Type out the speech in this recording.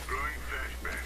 Deploying flashbang.